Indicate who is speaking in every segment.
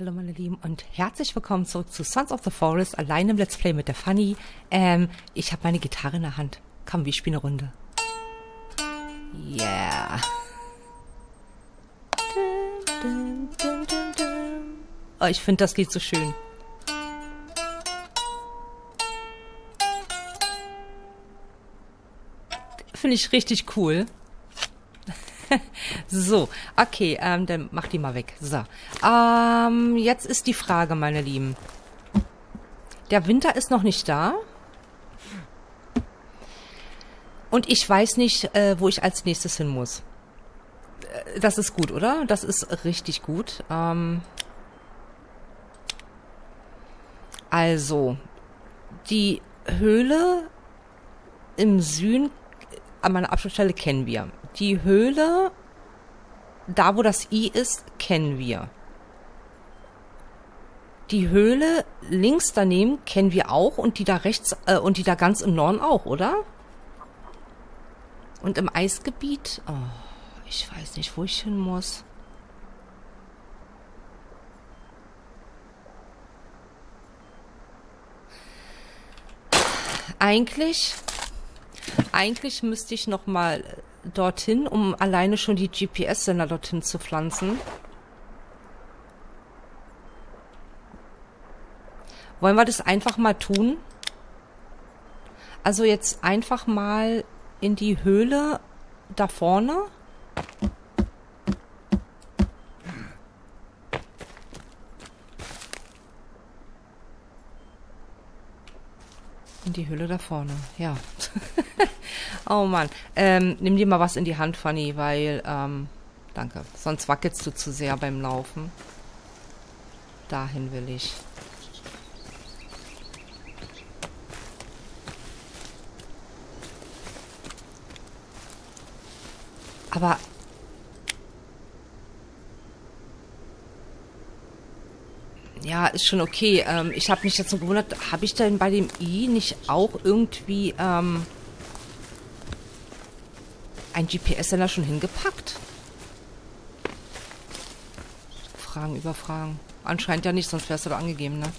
Speaker 1: Hallo meine Lieben und herzlich willkommen zurück zu Sons of the Forest, allein im Let's Play mit der Funny. Ähm, ich habe meine Gitarre in der Hand. Komm, wir spielen eine Runde. Yeah. Oh, ich finde das Lied so schön. Finde ich richtig cool. So, okay, ähm, dann mach die mal weg. So, ähm, jetzt ist die Frage, meine Lieben. Der Winter ist noch nicht da. Und ich weiß nicht, äh, wo ich als nächstes hin muss. Äh, das ist gut, oder? Das ist richtig gut. Ähm, also, die Höhle im Süden an meiner Abschlussstelle kennen wir. Die Höhle, da wo das I ist, kennen wir. Die Höhle links daneben kennen wir auch und die da rechts äh, und die da ganz im Norden auch, oder? Und im Eisgebiet, oh, ich weiß nicht, wo ich hin muss. Eigentlich eigentlich müsste ich noch mal dorthin, um alleine schon die GPS-Sender dorthin zu pflanzen. Wollen wir das einfach mal tun? Also jetzt einfach mal in die Höhle da vorne. In die Höhle da vorne, ja. oh Mann. Ähm, nimm dir mal was in die Hand, Fanny, weil, ähm, danke. Sonst wackelst du zu sehr beim Laufen. Dahin will ich. Aber ja, ist schon okay. Ähm, ich habe mich jetzt nur gewundert, habe ich denn bei dem I nicht auch irgendwie ähm, ein GPS-Sender schon hingepackt? Fragen über Fragen. Anscheinend ja nicht, sonst wärst du da angegeben, ne?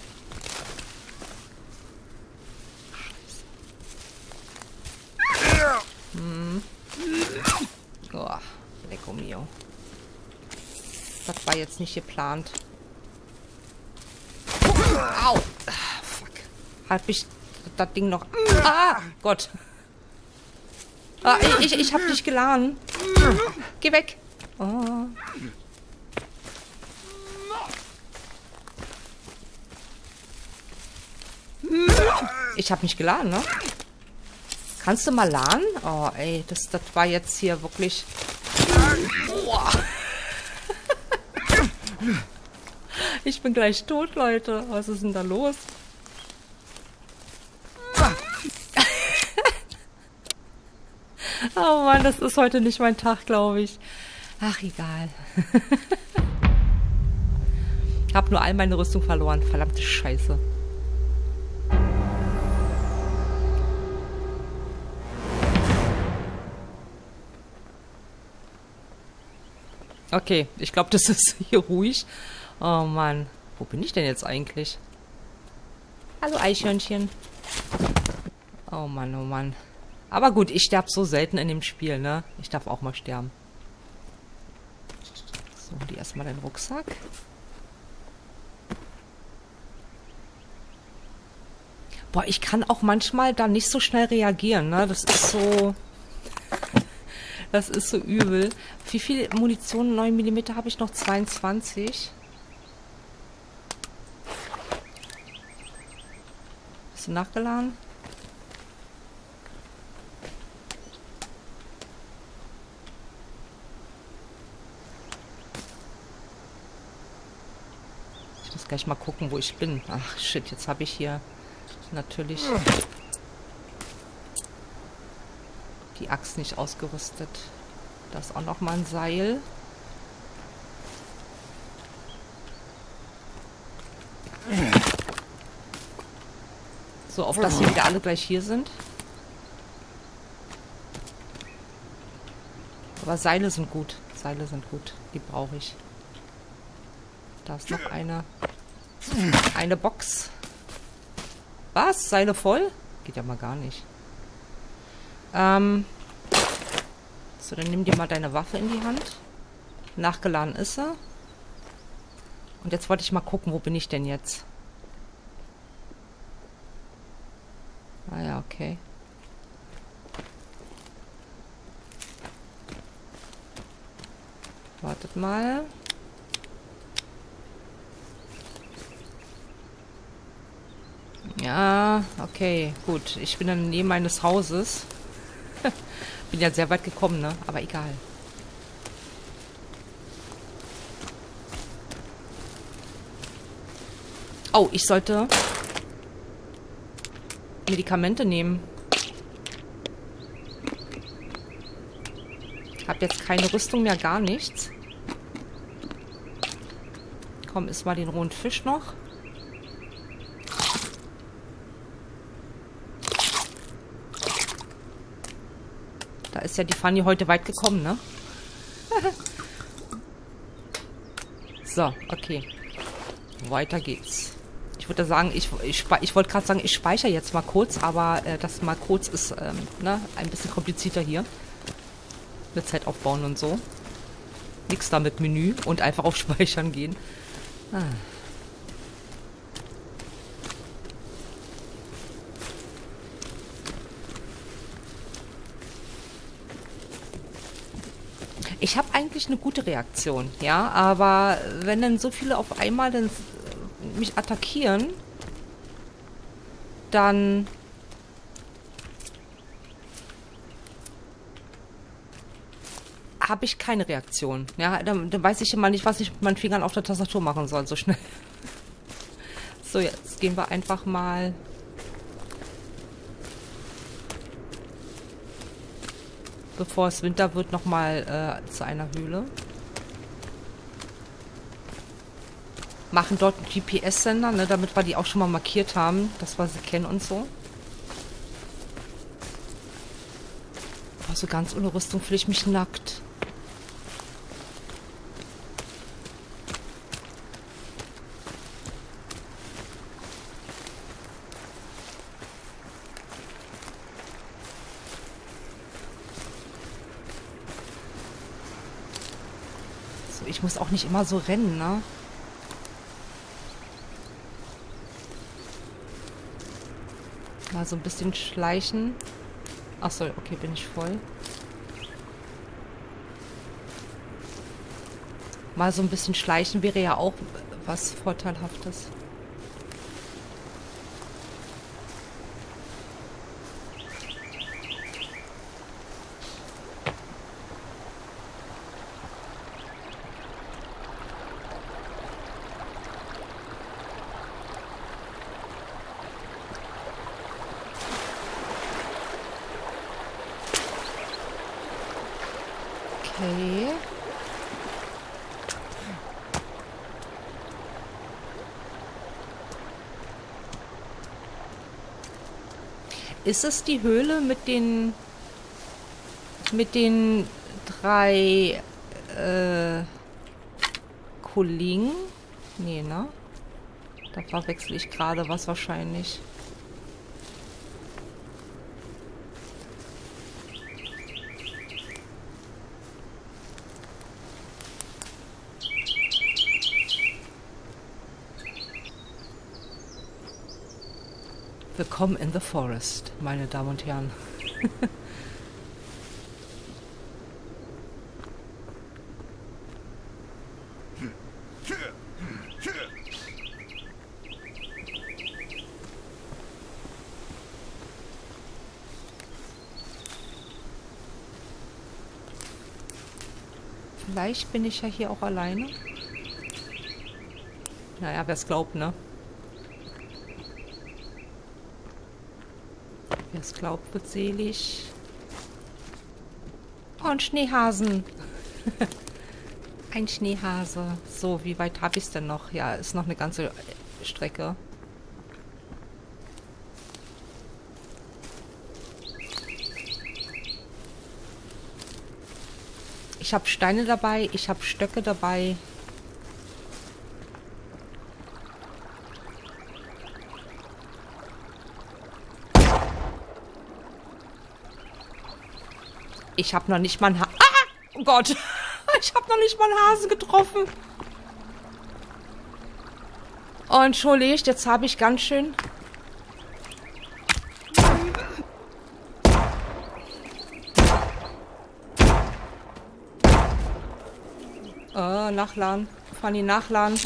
Speaker 1: Scheiße. Hm. Oh, lecko mio. Das war jetzt nicht geplant. Au. Ah, fuck. Hat mich das Ding noch... Ah, Gott. Ah, ich, ich, ich hab dich geladen. Geh weg. Oh. Ich hab mich geladen, ne? Kannst du mal laden? Oh, ey, das, das war jetzt hier wirklich... Boah. Ich bin gleich tot, Leute. Was ist denn da los? Oh Mann, das ist heute nicht mein Tag, glaube ich. Ach, egal. Hab nur all meine Rüstung verloren. Verdammte Scheiße. Okay, ich glaube, das ist hier ruhig. Oh Mann. Wo bin ich denn jetzt eigentlich? Hallo Eichhörnchen. Oh Mann, oh Mann. Aber gut, ich sterbe so selten in dem Spiel, ne? Ich darf auch mal sterben. So, die erstmal den Rucksack. Boah, ich kann auch manchmal da nicht so schnell reagieren, ne? Das ist so... Das ist so übel. Wie viel Munition? 9 mm habe ich noch? 22. Hast du nachgeladen? Gleich mal gucken, wo ich bin. Ach shit, jetzt habe ich hier natürlich die Axt nicht ausgerüstet. Da ist auch noch mal ein Seil. So, auf dass sie wieder alle gleich hier sind. Aber Seile sind gut. Seile sind gut. Die brauche ich. Da ist noch eine. Eine Box. Was? Seile voll? Geht ja mal gar nicht. Ähm. So, dann nimm dir mal deine Waffe in die Hand. Nachgeladen ist er. Und jetzt wollte ich mal gucken, wo bin ich denn jetzt? Ah ja, okay. Wartet mal. Okay, gut. Ich bin dann neben meines Hauses. bin ja sehr weit gekommen, ne? Aber egal. Oh, ich sollte Medikamente nehmen. Habe jetzt keine Rüstung mehr, gar nichts. Komm, isst mal den rohen Fisch noch. Ist ja die Fanny heute weit gekommen, ne? so, okay. Weiter geht's. Ich würde sagen, ich, ich, ich wollte gerade sagen, ich speichere jetzt mal kurz, aber äh, das mal kurz ist ähm, ne, ein bisschen komplizierter hier. Mit Zeit aufbauen und so. Nix da mit Menü und einfach auf Speichern gehen. Ah. Ich habe eigentlich eine gute Reaktion, ja, aber wenn dann so viele auf einmal dann mich attackieren, dann habe ich keine Reaktion. Ja, dann, dann, weiß ich immer nicht, was ich mit meinen Fingern auf der Tastatur machen soll, so schnell. So, jetzt gehen wir einfach mal... Bevor es Winter wird, nochmal äh, zu einer Höhle. machen dort einen GPS-Sender, ne, damit wir die auch schon mal markiert haben, dass wir sie kennen und so. Aber so ganz ohne Rüstung fühle ich mich nackt. So, ich muss auch nicht immer so rennen, ne? Mal so ein bisschen schleichen. Achso, okay, bin ich voll. Mal so ein bisschen schleichen wäre ja auch was Vorteilhaftes. Okay. Ist es die Höhle mit den mit den drei äh, Kollegen? Nee, ne? Da verwechsel ich gerade was wahrscheinlich. Willkommen in the Forest, meine Damen und Herren. Vielleicht bin ich ja hier auch alleine. Naja, wer es glaubt, ne? Es glaubt, wird selig. Oh, ein Schneehasen. ein Schneehase. So, wie weit habe ich es denn noch? Ja, ist noch eine ganze Strecke. Ich habe Steine dabei, ich habe Stöcke dabei. Ich habe noch nicht mal einen Ha... Ah! Oh Gott. Ich habe noch nicht mal einen Hasen getroffen. Oh, entschuldigt, jetzt habe ich ganz schön... Oh, nachladen. Fanny, nachladen.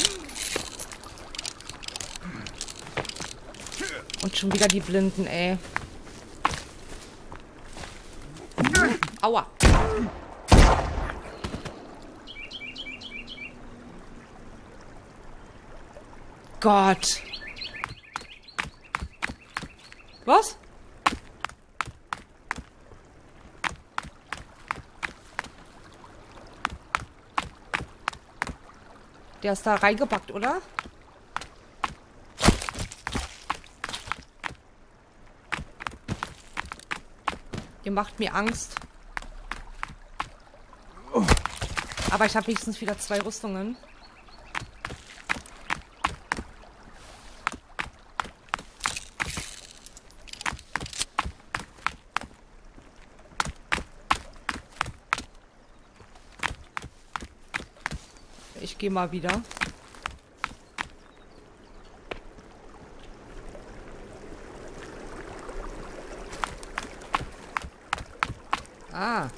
Speaker 1: Und schon wieder die Blinden, ey. Aua. Gott. Was? Der ist da reingepackt, oder? Ihr macht mir Angst. Aber ich habe wenigstens wieder zwei Rüstungen. Ich gehe mal wieder. Ah.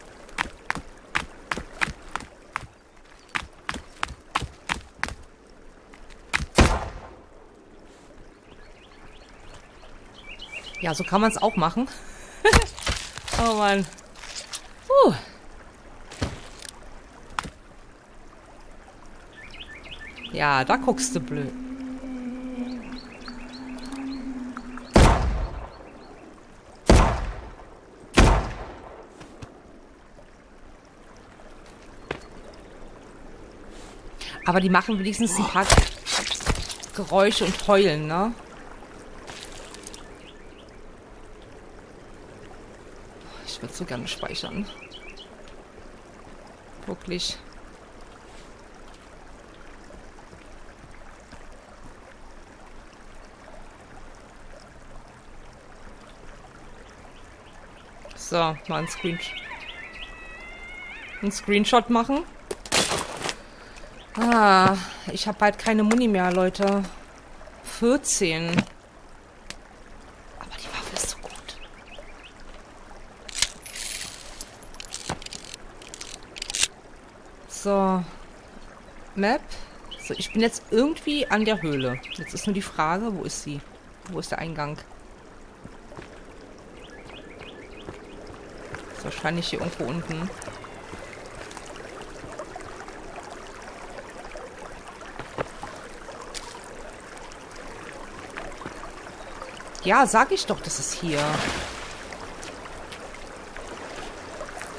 Speaker 1: Ja, so kann man es auch machen. oh Mann. Puh. Ja, da guckst du blöd. Aber die machen wenigstens ein paar Geräusche und heulen, ne? Ich würde so gerne speichern. Wirklich. So, mal ein Screenshot. Ein Screenshot machen. Ah, ich habe bald keine Muni mehr, Leute. 14. Aber die Waffe ist so gut. So. Map. So, ich bin jetzt irgendwie an der Höhle. Jetzt ist nur die Frage, wo ist sie? Wo ist der Eingang? Ist wahrscheinlich hier irgendwo unten. Ja, sag ich doch, das ist hier.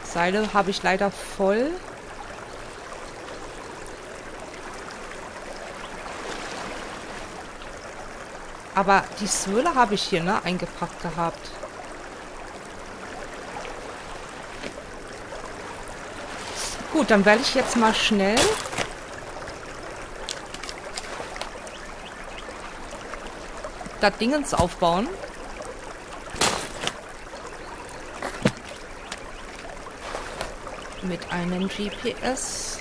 Speaker 1: Seile habe ich leider voll. Aber die Swirle habe ich hier, ne, eingepackt gehabt. Gut, dann werde ich jetzt mal schnell das Dingens aufbauen. Mit einem GPS.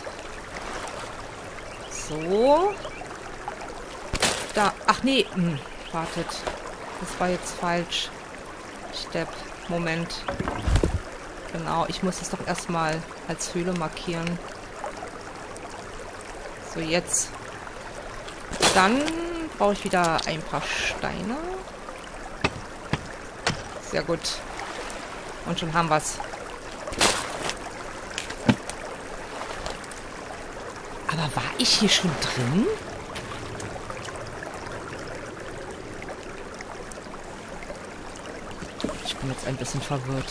Speaker 1: So. Da. Ach nee. Hm, wartet. Das war jetzt falsch. Stepp. Moment. Genau, ich muss es doch erstmal als Höhle markieren. So, jetzt. Dann brauche ich wieder ein paar Steine. Sehr gut. Und schon haben wir es. Aber war ich hier schon drin? Ich bin jetzt ein bisschen verwirrt.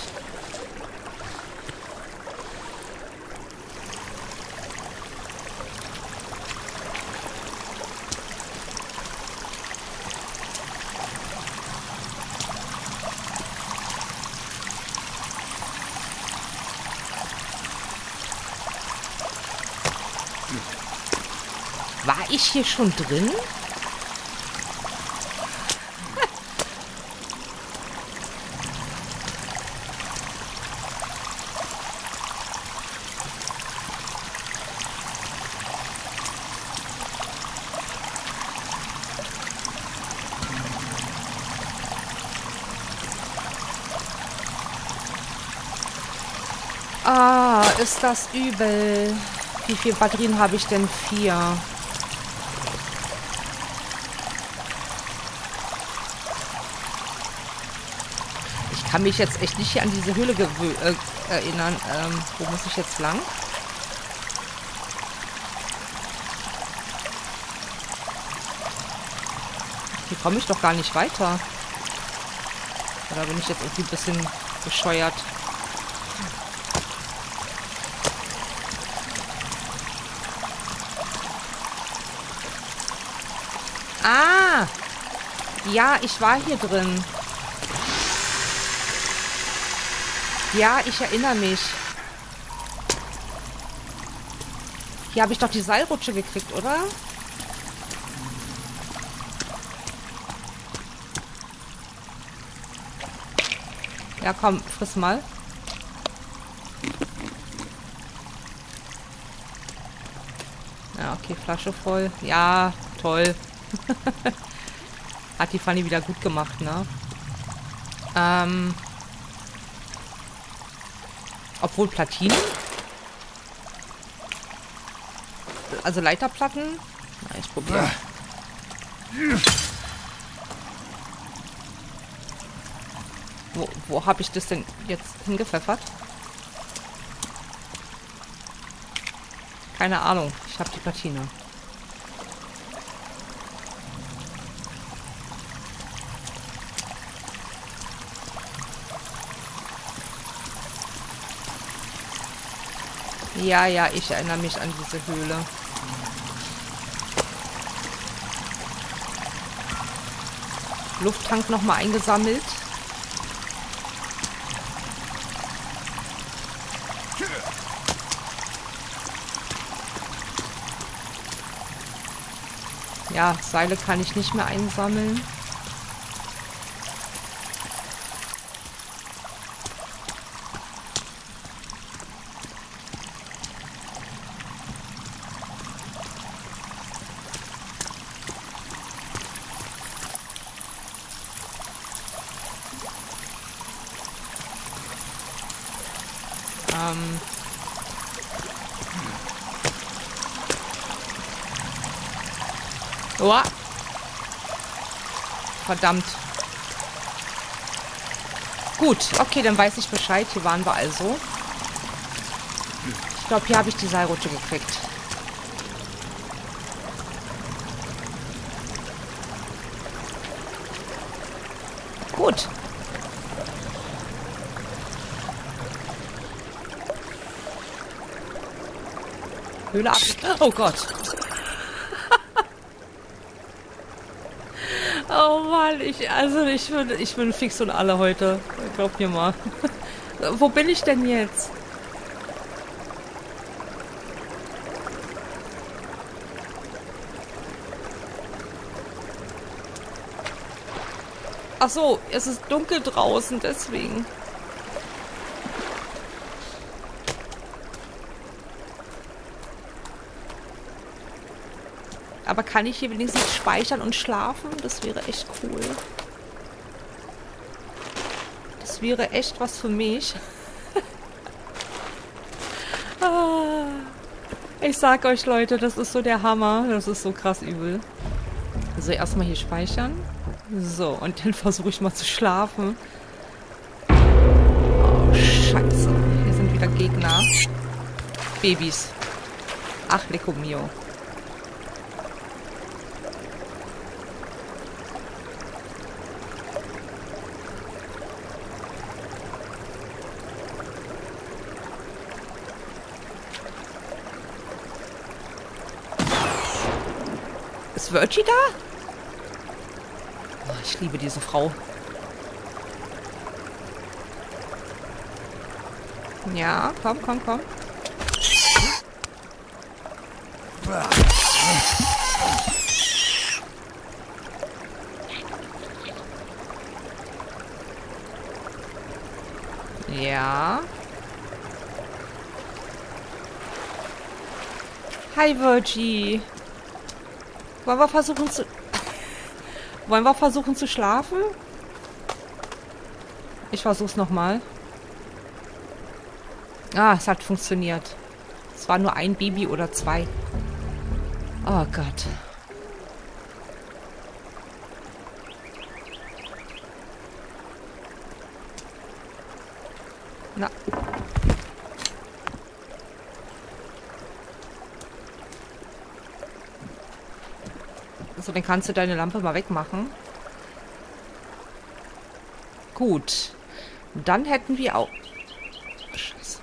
Speaker 1: War ich hier schon drin? Ah, ist das übel. Wie viele Batterien habe ich denn? Vier. Ich kann mich jetzt echt nicht hier an diese Höhle äh, erinnern. Ähm, wo muss ich jetzt lang? Hier komme ich doch gar nicht weiter. Oder bin ich jetzt irgendwie ein bisschen bescheuert? Ah! Ja, ich war hier drin. Ja, ich erinnere mich. Hier habe ich doch die Seilrutsche gekriegt, oder? Ja, komm, friss mal. Ja, okay, Flasche voll. Ja, toll. Hat die Fanny wieder gut gemacht, ne? Ähm. Obwohl Platinen? Also Leiterplatten? Na, ich probiere. Wo, wo habe ich das denn jetzt hingepfeffert? Keine Ahnung. Ich habe die Platine. Ja, ja, ich erinnere mich an diese Höhle. Lufttank nochmal eingesammelt. Ja, Seile kann ich nicht mehr einsammeln. Oh. Verdammt. Gut, okay, dann weiß ich Bescheid. Hier waren wir also. Ich glaube, hier habe ich die Seilrutsche gekriegt. Gut. Höhle ab. Oh Gott. Oh Mann, ich, also ich bin, ich bin fix und alle heute. Glaub mir mal. Wo bin ich denn jetzt? Ach so, es ist dunkel draußen, deswegen. Aber kann ich hier wenigstens speichern und schlafen? Das wäre echt cool. Das wäre echt was für mich. Ah. ich sag euch, Leute, das ist so der Hammer. Das ist so krass übel. Also erstmal hier speichern. So, und dann versuche ich mal zu schlafen. Oh, scheiße. Hier sind wieder Gegner. Babys. Ach, Lecco mio. Ist Virgie da? Oh, ich liebe diese Frau. Ja, komm, komm, komm. Ja. Hi, Virgie. Wollen wir versuchen zu... Wollen wir versuchen zu schlafen? Ich versuch's nochmal. Ah, es hat funktioniert. Es war nur ein Baby oder zwei. Oh Gott. Na. So, dann kannst du deine Lampe mal wegmachen. Gut. Dann hätten wir auch... Scheiße.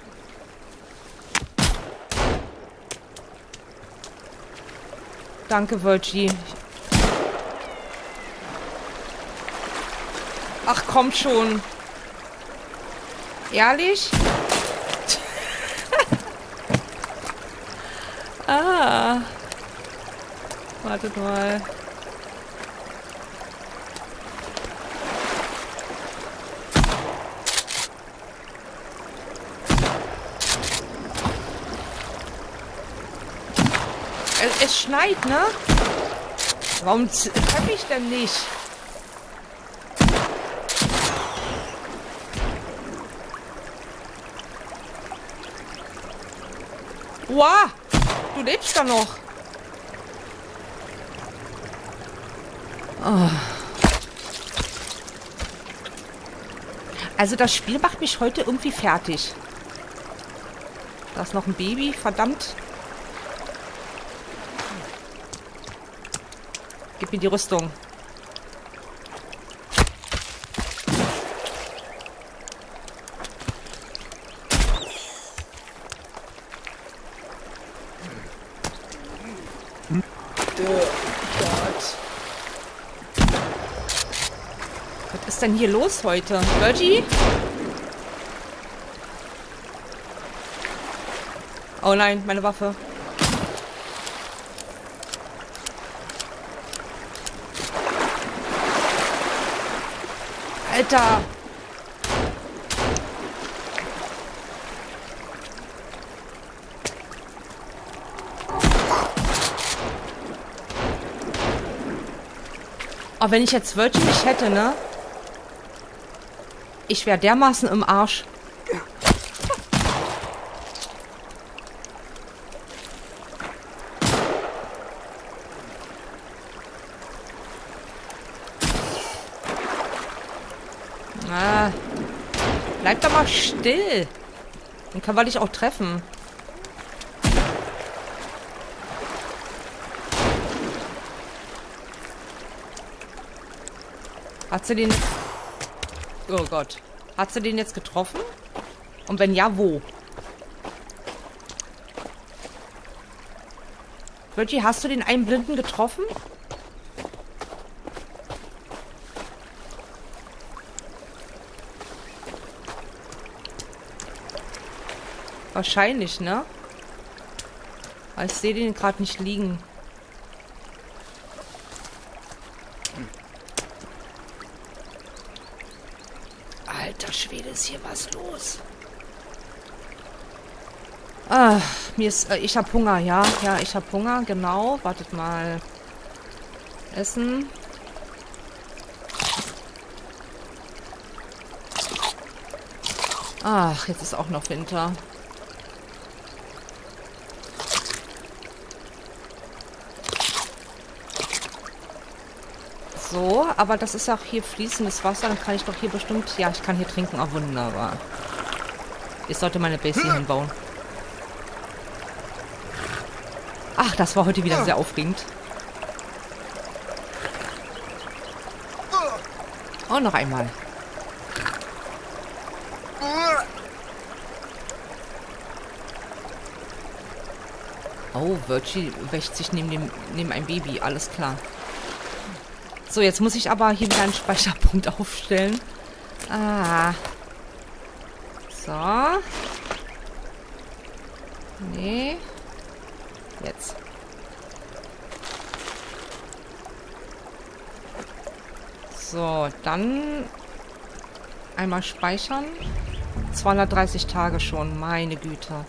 Speaker 1: Danke, Virgie. Ach, kommt schon. Ehrlich? ah. Wartet mal. Es, es schneit, ne? Warum treffe ich denn nicht? Wow, du lebst da noch. Oh. Also das Spiel macht mich heute irgendwie fertig. Da ist noch ein Baby, verdammt. Gib mir die Rüstung. Was ist denn hier los heute? Virgie? Oh nein, meine Waffe. Alter! Aber wenn ich jetzt nicht hätte, ne? Ich wäre dermaßen im Arsch. Ah. Bleib doch mal still. Dann kann man dich auch treffen. Hat sie den... Oh Gott. Hat sie den jetzt getroffen? Und wenn ja, wo? Virgie, hast du den einen Blinden getroffen? Wahrscheinlich, ne? Ich sehe den gerade nicht liegen. Alter Schwede, ist hier was los? Ah, mir ist, äh, ich hab Hunger, ja, ja, ich hab Hunger, genau. Wartet mal. Essen. Ach, jetzt ist auch noch Winter. So, aber das ist auch hier fließendes Wasser. Dann kann ich doch hier bestimmt... Ja, ich kann hier trinken. Oh, wunderbar. Ich sollte meine Base hier hinbauen. Ach, das war heute wieder sehr aufregend. Oh, noch einmal. Oh, Virgie wächt sich neben, dem, neben ein Baby. Alles klar. So, jetzt muss ich aber hier wieder einen Speicherpunkt aufstellen. Ah. So. Nee. Jetzt. So, dann einmal speichern. 230 Tage schon, meine Güte.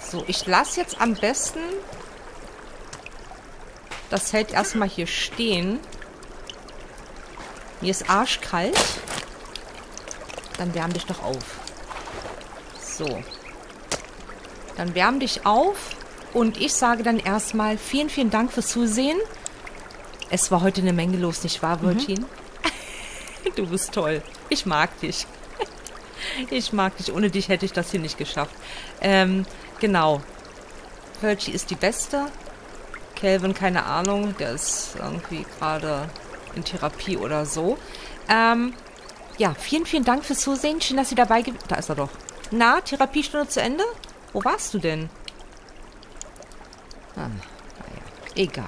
Speaker 1: So, ich lasse jetzt am besten das Zelt erstmal hier stehen. Mir ist arschkalt. Dann wärm dich doch auf. So. Dann wärm dich auf und ich sage dann erstmal vielen, vielen Dank fürs Zusehen. Es war heute eine Menge los, nicht wahr, Virgin? Mhm. Du bist toll. Ich mag dich. Ich mag dich. Ohne dich hätte ich das hier nicht geschafft. Ähm, genau. Virgie ist die Beste. Calvin, keine Ahnung. Der ist irgendwie gerade in Therapie oder so. Ähm, ja, vielen, vielen Dank fürs Zusehen. Schön, dass Sie dabei gewesen Da ist er doch. Na, Therapiestunde zu Ende? Wo warst du denn? Ah, naja, egal.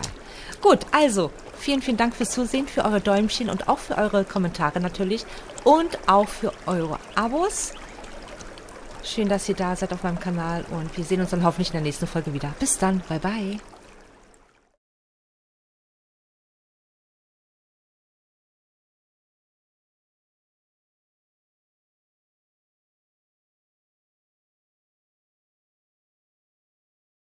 Speaker 1: Gut, also, vielen, vielen Dank fürs Zusehen, für eure Däumchen und auch für eure Kommentare natürlich und auch für eure Abos. Schön, dass ihr da seid auf meinem Kanal und wir sehen uns dann hoffentlich in der nächsten Folge wieder. Bis dann, bye bye.